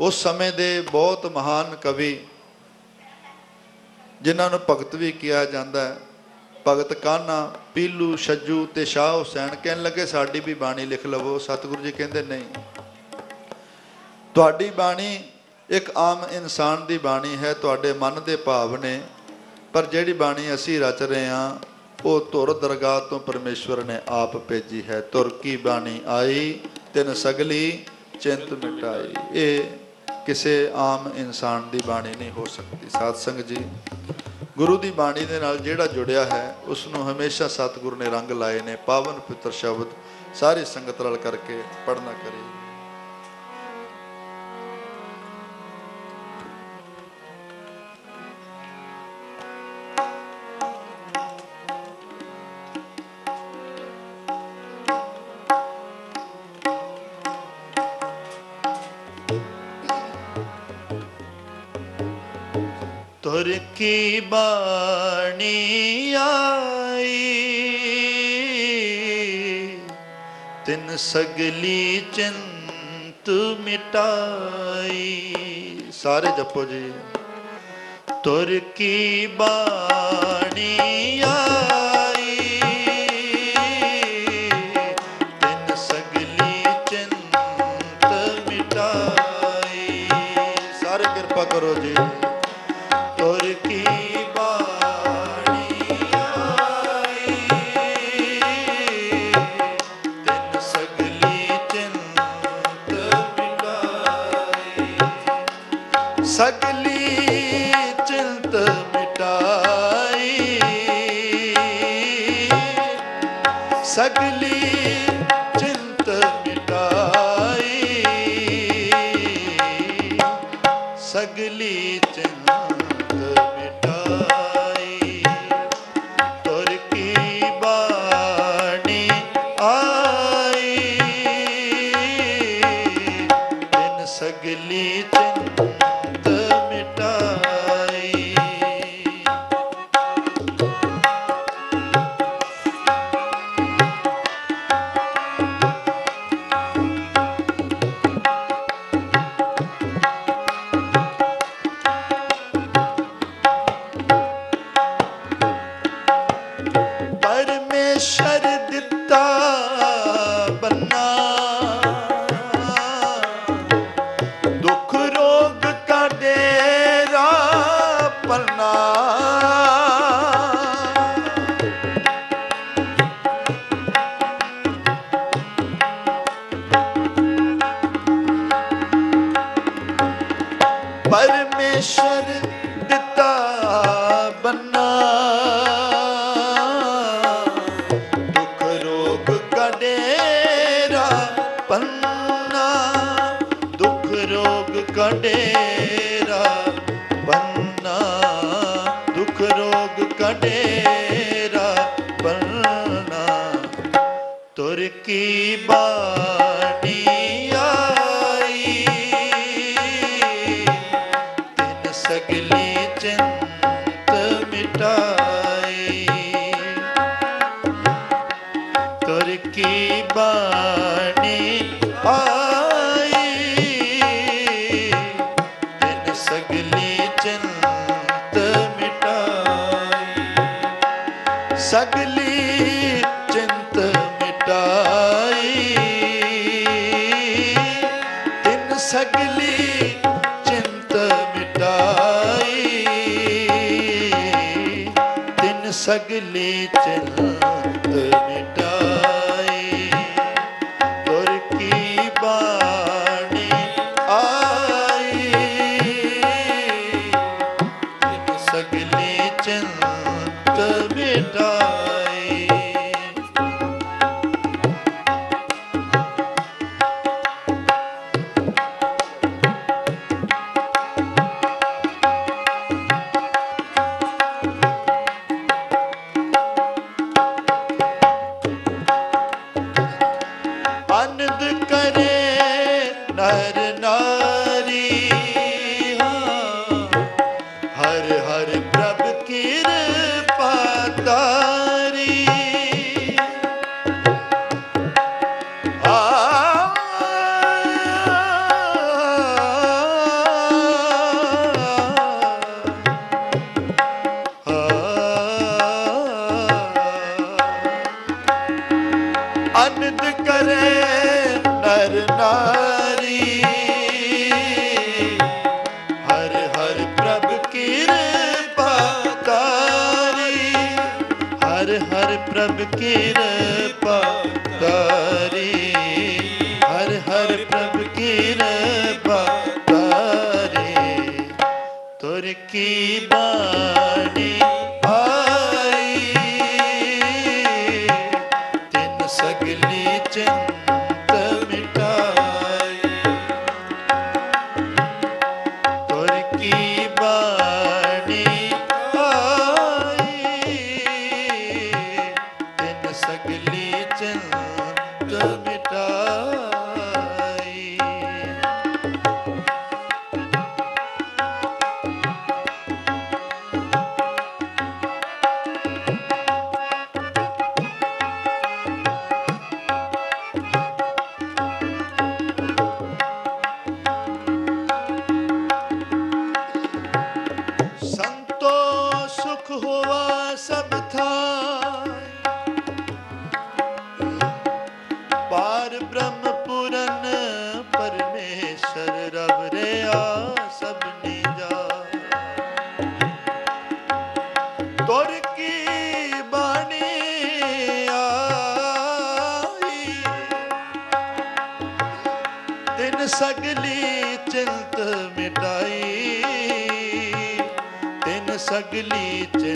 ਉਸ ਸਮੇਂ ਦੇ ਬਹੁਤ ਮਹਾਨ ਕਵੀ ਜਿਨ੍ਹਾਂ ਨੂੰ ਭਗਤ ਵੀ ਕਿਹਾ ਜਾਂਦਾ ਹੈ, ਭਗਤ ਕਾਨਾ, ਪੀਲੂ, ਛੱਜੂ ਤੇ ਸ਼ਾਹ ਹੁਸੈਨ ਕਹਿਣ ਲੱਗੇ, ਸਾਡੀ ਵੀ ਬਾਣੀ ਲਿਖ ਲਵੋ। ਸਤਿਗੁਰੂ ਜੀ ਕਹਿੰਦੇ, ਨਹੀਂ। ਤੁਹਾਡੀ ਬਾਣੀ ਇੱਕ ਆਮ ਇਨਸਾਨ ਦੀ ਬਾਣੀ ਹੈ, ਤੁਹਾਡੇ ਮਨ ਦੇ ਭਾਵ ਨੇ। ਪਰ ਜਿਹੜੀ ਬਾਣੀ ਅਸੀਂ ਰਚ ਰਹੇ ਹਾਂ, ਉਹ ਧੁਰ ਦਰਗਾਹ ਤੋਂ ਪਰਮੇਸ਼ਵਰ ਨੇ ਆਪ ਭੇਜੀ ਹੈ। ਧੁਰ ਕੀ ਬਾਣੀ ਆਈ, ਤਿਨ ਸਗਲੀ ਚਿੰਤ ਮਿਟਾਈ। ਇਹ ਕਿਸੇ ਆਮ ਇਨਸਾਨ ਦੀ ਬਾਣੀ ਨਹੀਂ ਹੋ ਸਕਦੀ। ਸਾਧ ਸੰਗਤ ਜੀ, ਗੁਰੂ ਦੀ ਬਾਣੀ ਦੇ ਨਾਲ ਜਿਹੜਾ ਜੁੜਿਆ ਹੈ ਉਸ ਨੂੰ ਹਮੇਸ਼ਾ ਸਤਿਗੁਰੂ ਨੇ ਰੰਗ ਲਾਏ ਨੇ। ਪਾਵਨ ਪਿੱਤਰ ਸ਼ਬਦ ਸਾਰੀ ਸੰਗਤ ਰਲ ਕਰਕੇ ਪੜਨਾ ਕਰੇ ਕੀ ਬਾਣੀ ਆਈ ਤਿੰਨ ਸਗਲੀ ਚਿੰਤ ਮਿਟਾਈ ਸਾਰੇ ਜਪੋ ਜੀ ਤੁਰ ਕੀ ਬਾਣੀ ਆਈ ਤਿੰਨ ਸਗਲੀ ਚਿੰਤ ਮਿਟਾਈ ਸਾਰੇ ਕਿਰਪਾ ਕਰੋ ਜੀ ਰੋਗ हर ਸਭ ਥਾਈ ਪਾਰ ਬ੍ਰਹਮ ਪੁਰਨ ਰਬ ਰਿਆ ਸਭ ਨਿਜਾ ਤੁਰ ਕੀ ਬਾਣੀ ਆਈ ਤਿਨ ਸਗਲੀ ਚਿੰਤ ਮਿਟਾਈ ਸਗਲੀ ਚ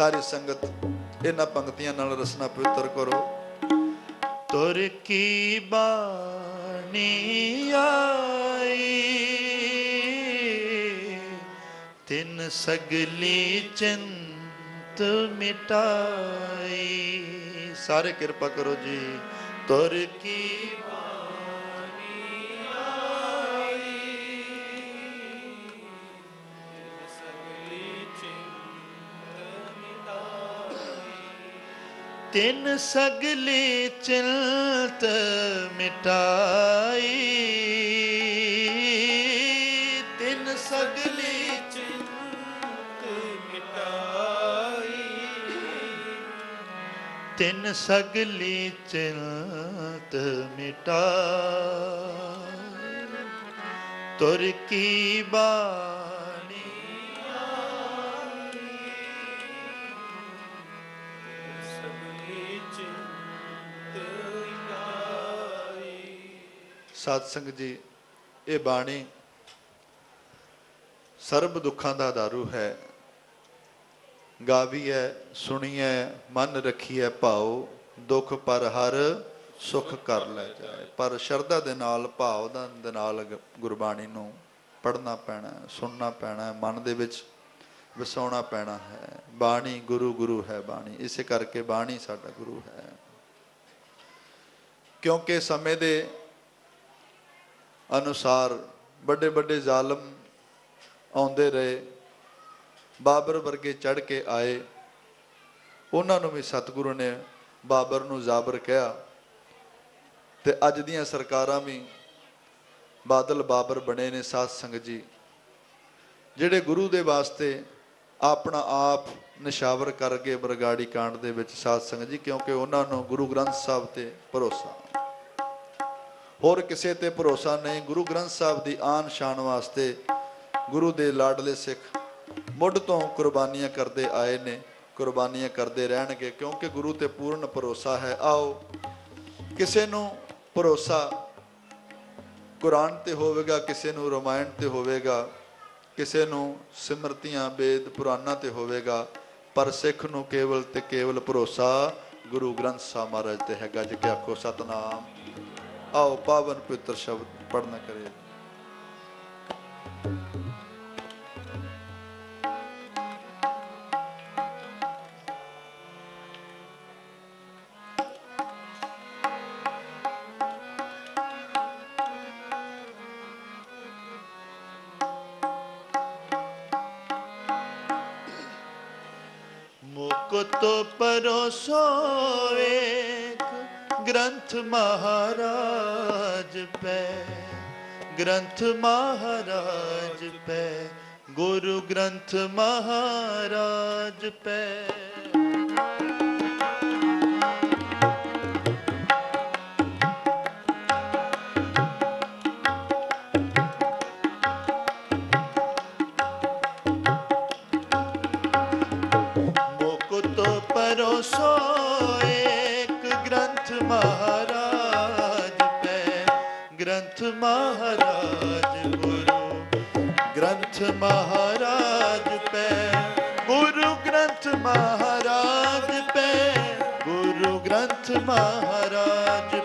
ਸਾਰੀ ਸੰਗਤ ਇਹਨਾਂ ਪੰਕਤੀਆਂ ਨਾਲ ਰਸਨਾ ਪਵਿੱਤਰ ਕਰੋ। ਤੁਰ ਕੀ ਬਾਣੀ ਆਈ? ਤਿੰਨ ਸਗਲੀ ਚਿੰਤ ਮਿਟਾਈ। ਸਾਰੇ ਕਿਰਪਾ ਕਰੋ ਜੀ। ਤੁਰ ਕੀ ਤਿੰਨ ਸਗਲੀ ਚਿੰਤ ਮਿਟਾਈ। ਤਿੰਨ ਸਗਲੀ ਚਿੰਤ ਮਿਟਾਈ। ਤਿਨ ਸਗਲੀ ਚਿੰਤ ਮਿਟਾਈ। ਤੁਰ ਕੀ ਬਾਣੀ ਸਤ ਸੰਗਤ ਜੀ, ਇਹ ਬਾਣੀ ਸਰਬ ਦੁੱਖਾਂ ਦਾ ਦਾਰੂ ਹੈ। ਗਾਵੀ ਹੈ ਸੁਣੀ ਹੈ ਮਨ ਰੱਖੀ ਹੈ ਭਾਉ, ਦੁੱਖ ਪਰ ਹਰ ਸੁਖ ਕਰ ਲੈ ਜਾਏ। ਪਰ ਸ਼ਰਧਾ ਦੇ ਨਾਲ, ਭਾਵ ਦੇ ਨਾਲ ਗੁਰਬਾਣੀ ਨੂੰ ਪੜ੍ਹਨਾ ਪੈਣਾ, ਸੁਣਨਾ ਪੈਣਾ, ਮਨ ਦੇ ਵਿੱਚ ਵਸਾਉਣਾ ਪੈਣਾ ਹੈ। ਬਾਣੀ ਗੁਰੂ ਗੁਰੂ ਹੈ ਬਾਣੀ, ਇਸੇ ਕਰਕੇ ਬਾਣੀ ਸਾਡਾ ਗੁਰੂ ਹੈ। ਕਿਉਂਕਿ ਸਮੇਂ ਦੇ ਅਨੁਸਾਰ ਵੱਡੇ ਵੱਡੇ ਜ਼ਾਲਮ ਆਉਂਦੇ ਰਹੇ, ਬਾਬਰ ਵਰਗੇ ਚੜ ਕੇ ਆਏ। ਉਹਨਾਂ ਨੂੰ ਵੀ ਸਤਿਗੁਰੂ ਨੇ ਬਾਬਰ ਨੂੰ ਜ਼ਾਬਰ ਕਿਹਾ ਤੇ ਅੱਜ ਦੀਆਂ ਸਰਕਾਰਾਂ ਵੀ ਬਾਦਲ ਬਾਬਰ ਬਣੇ ਨੇ ਸਾਧ ਸੰਗਤ ਜੀ, ਜਿਹੜੇ ਗੁਰੂ ਦੇ ਵਾਸਤੇ ਆਪਣਾ ਆਪ ਨਿਸ਼ਾਵਰ ਕਰਕੇ ਬਰਗਾੜੀ ਕਾਂਡ ਦੇ ਵਿੱਚ ਸਾਧ ਸੰਗਤ ਜੀ, ਕਿਉਂਕਿ ਉਹਨਾਂ ਨੂੰ ਗੁਰੂ ਗ੍ਰੰਥ ਸਾਹਿਬ ਤੇ ਭਰੋਸਾ। ਹੋਰ ਕਿਸੇ ਤੇ ਭਰੋਸਾ ਨਹੀਂ, ਗੁਰੂ ਗ੍ਰੰਥ ਸਾਹਿਬ ਦੀ ਆਨ ਸ਼ਾਨ ਵਾਸਤੇ ਗੁਰੂ ਦੇ ਲਾਡਲੇ ਸਿੱਖ ਮੁੱਢ ਤੋਂ ਕੁਰਬਾਨੀਆਂ ਕਰਦੇ ਆਏ ਨੇ, ਕੁਰਬਾਨੀਆਂ ਕਰਦੇ ਰਹਿਣਗੇ ਕਿਉਂਕਿ ਗੁਰੂ ਤੇ ਪੂਰਨ ਭਰੋਸਾ ਹੈ। ਆਓ, ਕਿਸੇ ਨੂੰ ਭਰੋਸਾ ਕੁਰਾਨ ਤੇ ਹੋਵੇਗਾ, ਕਿਸੇ ਨੂੰ ਰਮਾਇਣ ਤੇ ਹੋਵੇਗਾ, ਕਿਸੇ ਨੂੰ ਸਿਮਰਤੀਆਂ, ਵੇਦ ਪੁਰਾਨਾਂ ਤੇ ਹੋਵੇਗਾ, ਪਰ ਸਿੱਖ ਨੂੰ ਕੇਵਲ ਤੇ ਕੇਵਲ ਭਰੋਸਾ ਗੁਰੂ ਗ੍ਰੰਥ ਸਾਹਿਬ ਮਹਾਰਾਜ ਤੇ ਹੈਗਾ ਜੇ ਕਿ ਆਖੋ ਸਤਨਾਮ। ਆਓ ਪਾਵਨ ਪਵਿੱਤਰ ਸ਼ਬਦ ਪੜਨਾ ਕਰੇ ਮੁਕਤ ਪਰੋਸੋ ਏਕ ਗ੍ਰੰਥ ਮਹਾਰਾਜ ਪੈ ਗ੍ਰੰਥ ਮਹਾਰਾਜ ਪੈ ਗੁਰੂ ਗ੍ਰੰਥ ਮਹਾਰਾਜ ਪੈ ਗ੍ਰੰਥ ਮਹਾਰਾਜ ਪੈ ਗੁਰੂ ਗ੍ਰੰਥ ਮਹਾਰਾਜ ਪੈ ਗੁਰੂ ਗ੍ਰੰਥ ਮਹਾਰਾਜ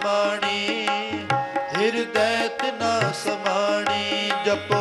ਸਮਾਣੀ ਹਿਰਦੈ ਤਿਨਾ ਸਮਾਣੀ ਜਪੋ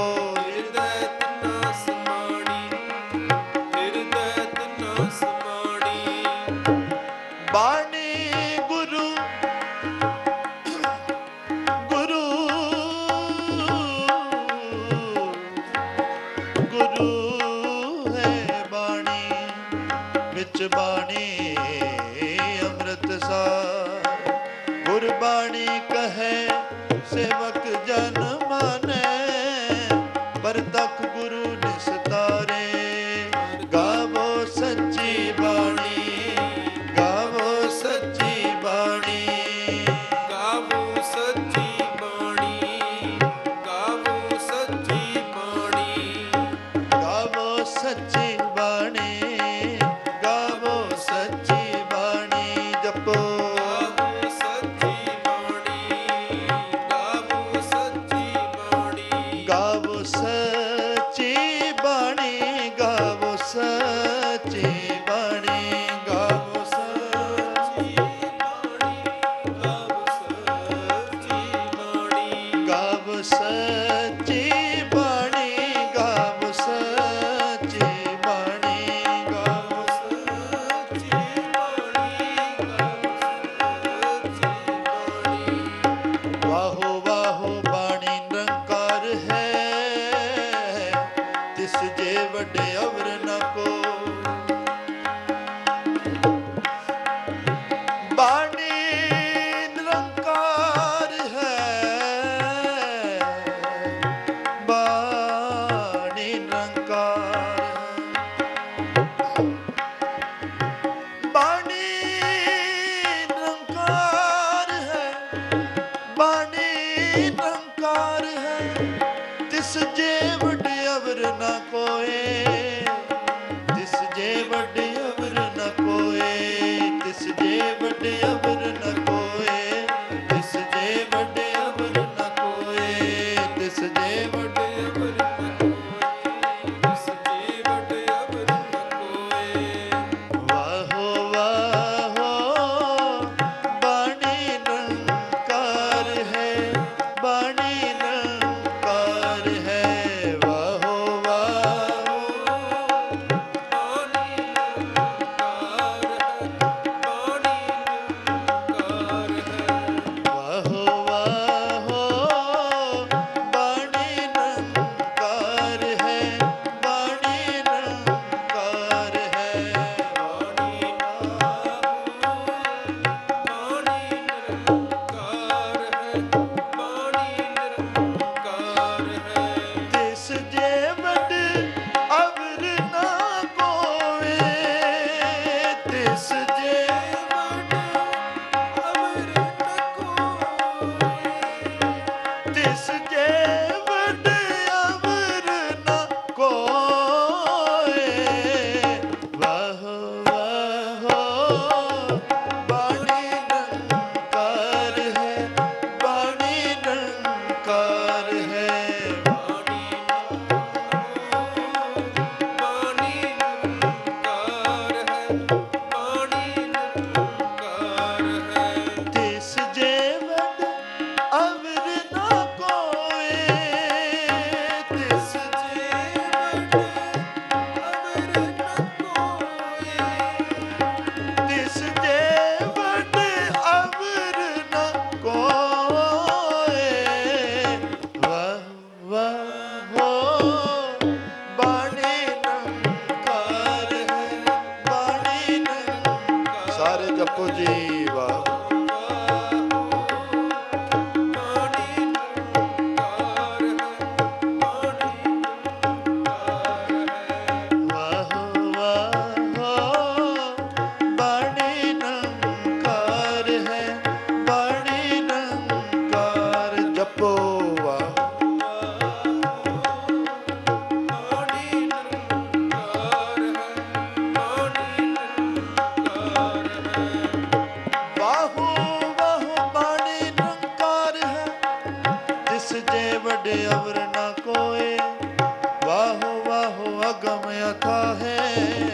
ਅਥਾ ਹੈ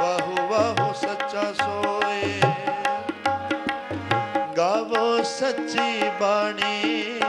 ਵਾਹੁ ਵਾਹੁ ਸੱਚਾ ਸੋਏ। ਗਾਵੋ ਸੱਚੀ ਬਾਣੀ।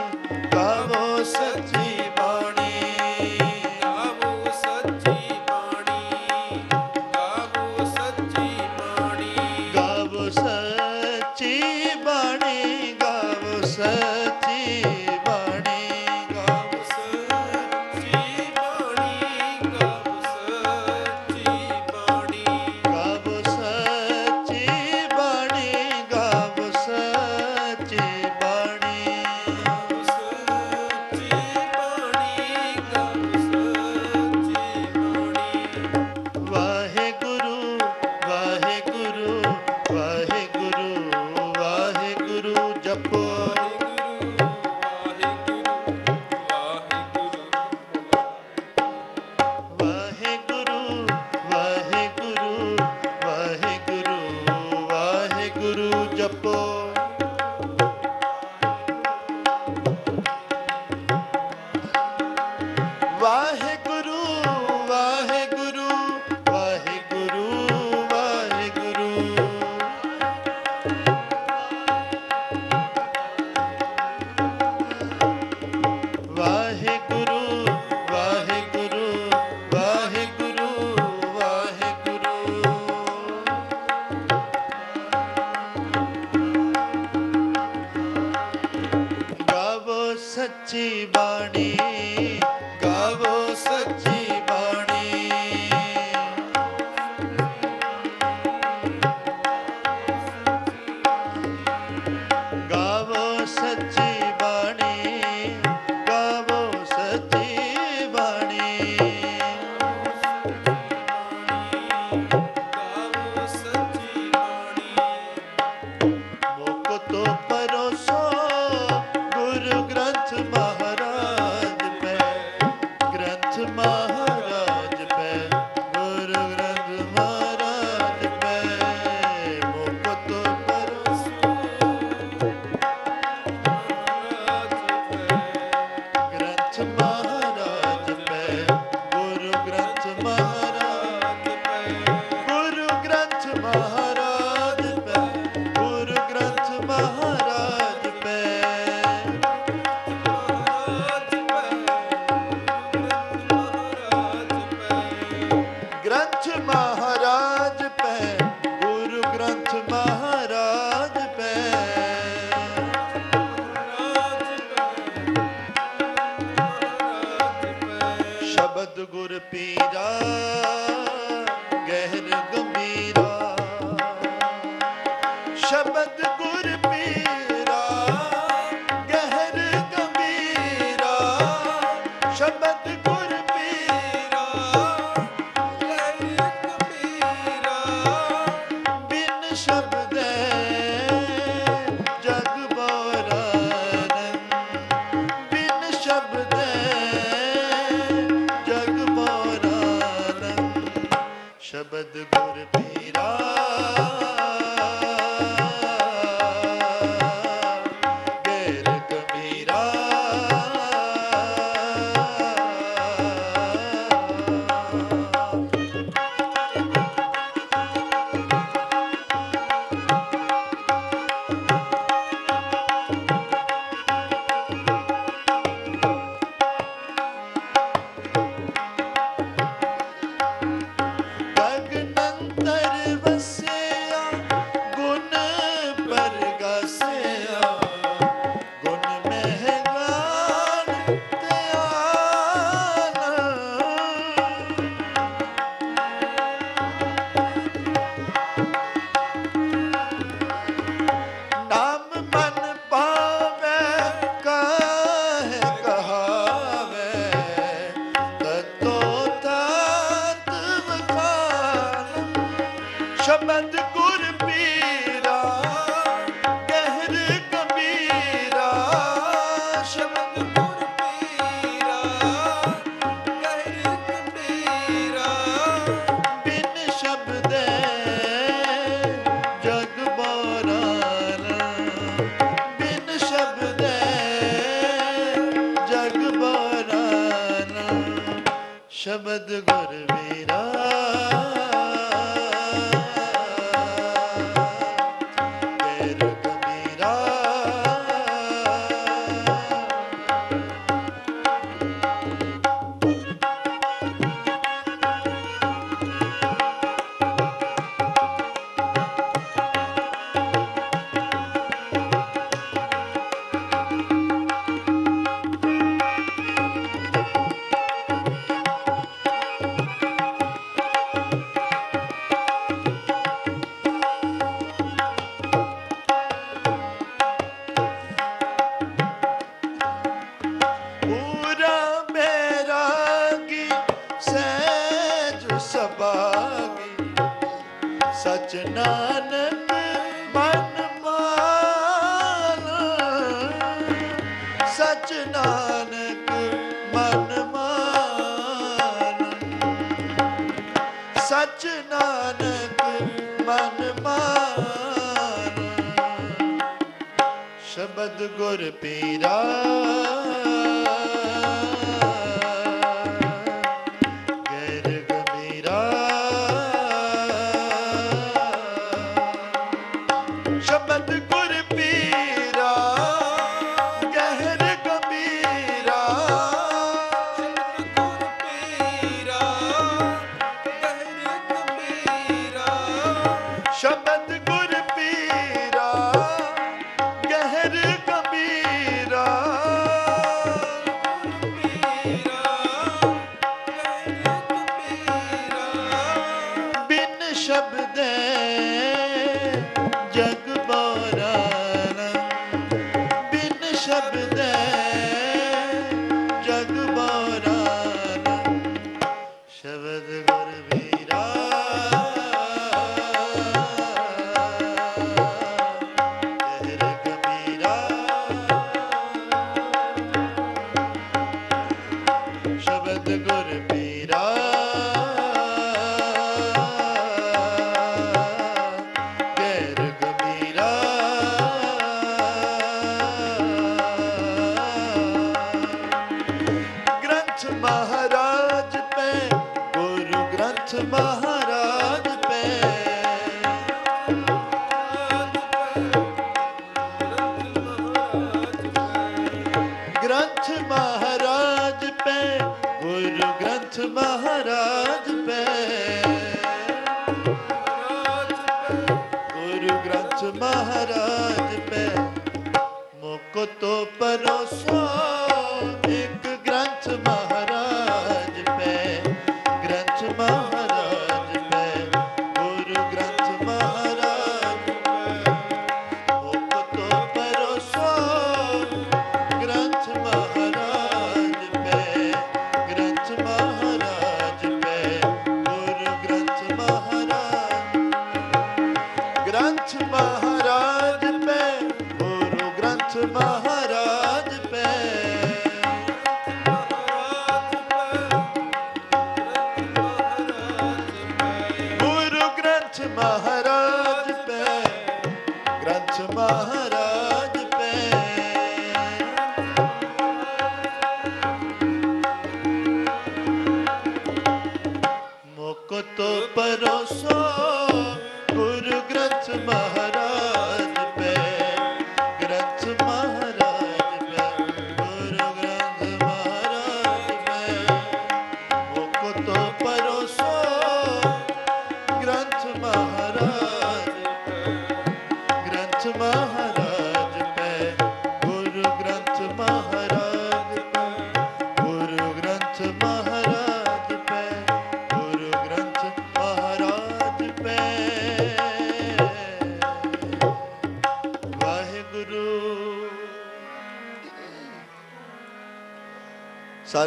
বাড়ি Perşembe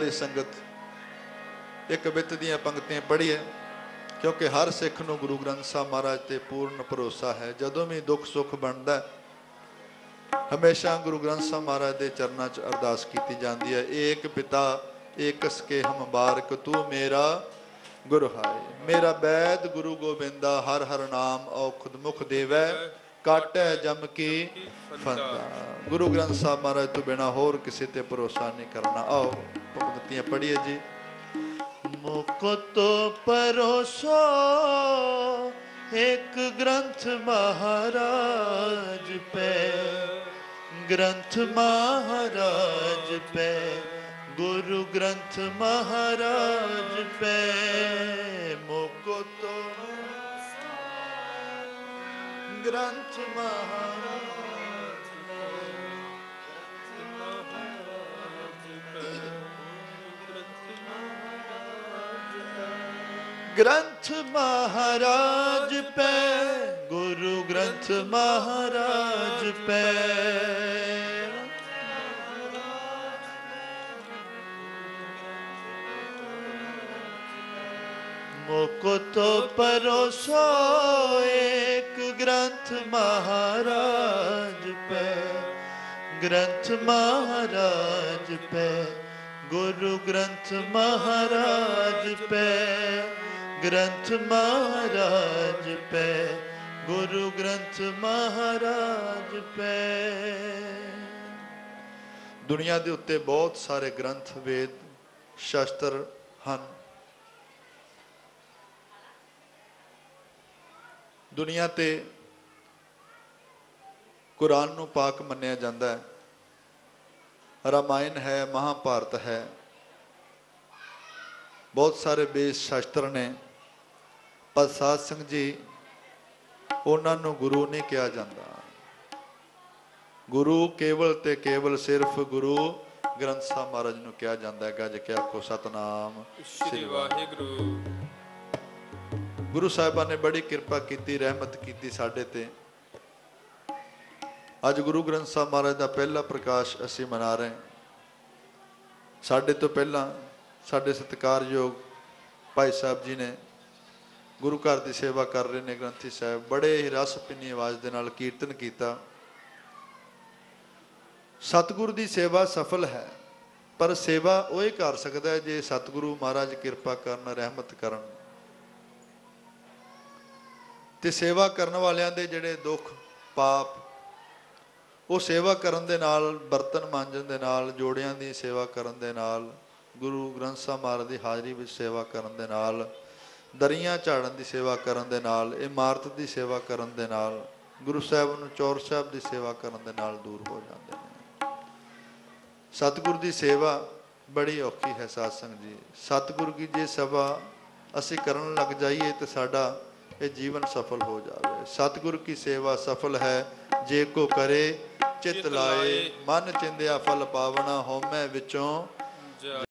ਸਾਰੀ ਸੰਗਤ ਇੱਕ ਬਿੱਤ ਦੀਆਂ ਪੰਕਤੀਆਂ ਪੜ੍ਹੀਏ ਕਿਉਂਕਿ ਹਰ ਸਿੱਖ ਨੂੰ ਗੁਰੂ ਗ੍ਰੰਥ ਸਾਹਿਬ ਮਹਾਰਾਜ ਤੇ ਪੂਰਨ ਭਰੋਸਾ ਹੈ, ਜਦੋਂ ਵੀ ਦੁੱਖ ਸੁੱਖ ਬਣਦਾ ਹਮੇਸ਼ਾ ਗੁਰੂ ਗ੍ਰੰਥ ਸਾਹਿਬ ਮਹਾਰਾਜ ਦੇ ਚਰਨਾਂ 'ਚ ਅਰਦਾਸ ਕੀਤੀ ਜਾਂਦੀ ਹੈ, ਏਕ ਪਿਤਾ ਏਕਸ ਕੇ ਹਮ ਬਾਰਕ, ਤੂੰ ਮੇਰਾ ਗੁਰ ਹਾਏ। ਮੇਰਾ ਬੈਦ ਗੁਰੂ ਗੋਬਿੰਦਾ, ਹਰ ਹਰ ਨਾਮ ਔਖਦ ਮੁਖ ਦੇਵੈ, ਕਾਟੈ ਜਮ ਕੀ ਫੰਦਾ। ਗੁਰੂ ਗ੍ਰੰਥ ਸਾਹਿਬ ਮਹਾਰਾਜ ਤੋਂ ਬਿਨਾ ਹੋਰ ਕਿਸੇ ਤੇ ਭਰੋਸਾ ਨਹੀਂ ਕਰਨਾ। ਆਓ। ਪੰਕਤੀਆਂ ਪੜ੍ਹੀਏ ਜੀ ਮੁਕਤ ਪਰੋਸੋ ਇੱਕ ਗ੍ਰੰਥ ਮਹਾਰਾਜ ਪੈ ਗ੍ਰੰਥ ਮਹਾਰਾਜ ਪੈ ਗੁਰੂ ਗ੍ਰੰਥ ਮਹਾਰਾਜ ਪੈ ਮੁਕਤ ਗ੍ਰੰਥ ਮਹਾਰਾਜ ਗ੍ਰੰਥ ਮਹਾਰਾਜ ਪੈ, ਗੁਰੂ ਗ੍ਰੰਥ ਮਹਾਰਾਜ ਪੈ। ਮੁਕਤ ਪਰੋਸੋ ਏਕ ਗ੍ਰੰਥ ਮਹਾਰਾਜ ਪੈ, ਗ੍ਰੰਥ ਮਹਾਰਾਜ ਪੈ, ਗੁਰੂ ਗ੍ਰੰਥ ਮਹਾਰਾਜ ਪੈ। ਗ੍ਰੰਥ ਮਹਾਰਾਜ ਪੈ ਗੁਰੂ ਗ੍ਰੰਥ ਮਹਾਰਾਜ ਪੈ ਦੁਨੀਆ ਦੇ ਉੱਤੇ ਬਹੁਤ ਸਾਰੇ ਗ੍ਰੰਥ ਵੇਦ ਸ਼ਾਸਤਰ ਹਨ ਦੁਨੀਆ ਤੇ ਕੁਰਾਨ ਨੂੰ ਪਾਕ ਮੰਨਿਆ ਜਾਂਦਾ ਹੈ ਰਾਮਾਇਣ ਹੈ ਮਹਾਭਾਰਤ ਹੈ ਬਹੁਤ ਸਾਰੇ ਬੇਸ ਸ਼ਾਸਤਰ ਨੇ ਪਰ ਸਾਧ ਸੰਗਤ ਜੀ ਉਹਨਾਂ ਨੂੰ ਗੁਰੂ ਨਹੀਂ ਕਿਹਾ ਜਾਂਦਾ। ਗੁਰੂ ਕੇਵਲ ਤੇ ਕੇਵਲ ਸਿਰਫ ਗੁਰੂ ਗ੍ਰੰਥ ਸਾਹਿਬ ਮਹਾਰਾਜ ਨੂੰ ਕਿਹਾ ਜਾਂਦਾ ਹੈ ਗੱਜ ਕੇ ਆਖੋ ਸਤਨਾਮ। ਸ੍ਰੀ ਵਾਹਿਗੁਰੂ। ਗੁਰੂ ਸਾਹਿਬਾਨ ਨੇ ਬੜੀ ਕਿਰਪਾ ਕੀਤੀ ਰਹਿਮਤ ਕੀਤੀ ਸਾਡੇ ਤੇ। ਅੱਜ ਗੁਰੂ ਗ੍ਰੰਥ ਸਾਹਿਬ ਮਹਾਰਾਜ ਦਾ ਪਹਿਲਾ ਪ੍ਰਕਾਸ਼ ਅਸੀਂ ਮਨਾ ਰਹੇ ਸਾਡੇ ਤੋਂ ਪਹਿਲਾਂ ਸਾਡੇ ਸਤਿਕਾਰਯੋਗ ਭਾਈ ਸਾਹਿਬ ਜੀ ਨੇ ਗੁਰੂ ਘਰ ਦੀ ਸੇਵਾ ਕਰ ਰਹੇ ਨੇ ਗ੍ਰੰਥੀ ਸਾਹਿਬ। ਬੜੇ ਹੀ ਰਸ ਭਿੰਨੀ ਆਵਾਜ਼ ਦੇ ਨਾਲ ਕੀਰਤਨ ਕੀਤਾ। ਸਤਿਗੁਰ ਦੀ ਸੇਵਾ ਸਫਲ ਹੈ, ਪਰ ਸੇਵਾ ਉਹ ਹੀ ਕਰ ਸਕਦਾ ਹੈ ਜੇ ਸਤਿਗੁਰੂ ਮਹਾਰਾਜ ਕਿਰਪਾ ਕਰਨ, ਰਹਿਮਤ ਕਰਨ। ਤੇ ਸੇਵਾ ਕਰਨ ਵਾਲਿਆਂ ਦੇ ਜਿਹੜੇ ਦੁੱਖ, ਪਾਪ, ਉਹ ਸੇਵਾ ਕਰਨ ਦੇ ਨਾਲ, ਬਰਤਨ ਮਾਂਜਣ ਦੇ ਨਾਲ, ਜੋੜਿਆਂ ਦੀ ਸੇਵਾ ਕਰਨ ਦੇ ਨਾਲ, ਗੁਰੂ ਗ੍ਰੰਥ ਸਾਹਿਬ ਮਹਾਰਾਜ ਦੀ ਹਾਜ਼ਰੀ ਵਿੱਚ ਸੇਵਾ ਕਰਨ ਦੇ ਨਾਲ ਦਰੀਆਂ ਝਾੜਨ ਦੀ ਸੇਵਾ ਕਰਨ ਦੇ ਨਾਲ ਇਮਾਰਤ ਦੀ ਸੇਵਾ ਕਰਨ ਦੇ ਨਾਲ ਗੁਰੂ ਸਾਹਿਬ ਨੂੰ ਚੌਰ ਸਾਹਿਬ ਦੀ ਸੇਵਾ ਕਰਨ ਦੇ ਨਾਲ ਦੂਰ ਹੋ ਜਾਂਦੇ ਨੇ। ਸਤਿਗੁਰ ਦੀ ਸੇਵਾ ਬੜੀ ਔਖੀ ਹੈ ਸਾਧ ਸੰਗਤ ਜੀ। ਸਤਿਗੁਰ ਕੀ ਜੇ ਸੇਵਾ ਅਸੀਂ ਕਰਨ ਲੱਗ ਜਾਈਏ ਤੇ ਸਾਡਾ ਇਹ ਜੀਵਨ ਸਫਲ ਹੋ ਜਾਵੇ। ਸਤਿਗੁਰ ਕੀ ਸੇਵਾ ਸਫਲ ਹੈ ਜੇ ਕੋ ਕਰੇ ਚਿਤ ਲਾਏ। ਮਨ ਚਿੰਦਿਆ ਫਲ ਪਾਵਣਾ ਹਉਮੈ ਵਿੱਚੋਂ।